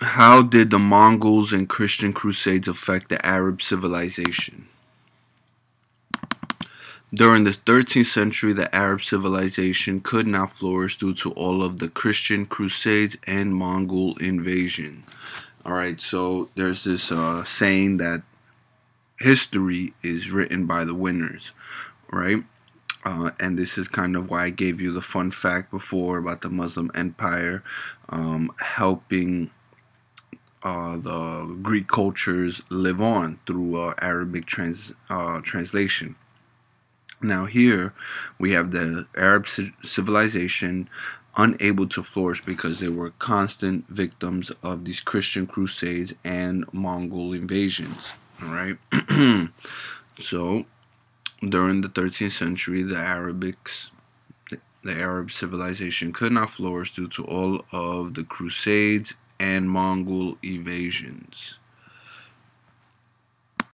how did the Mongols and Christian Crusades affect the Arab civilization? During the 13th century, the Arab civilization could not flourish due to all of the Christian crusades and Mongol invasion. All right, so there's this uh, saying that history is written by the winners, right? Uh, and this is kind of why I gave you the fun fact before about the Muslim Empire um, helping uh, the Greek cultures live on through uh, Arabic trans uh, translation. Now here we have the Arab civilization unable to flourish because they were constant victims of these Christian crusades and Mongol invasions. All right. so during the 13th century, the Arabics, the Arab civilization could not flourish due to all of the crusades and Mongol invasions.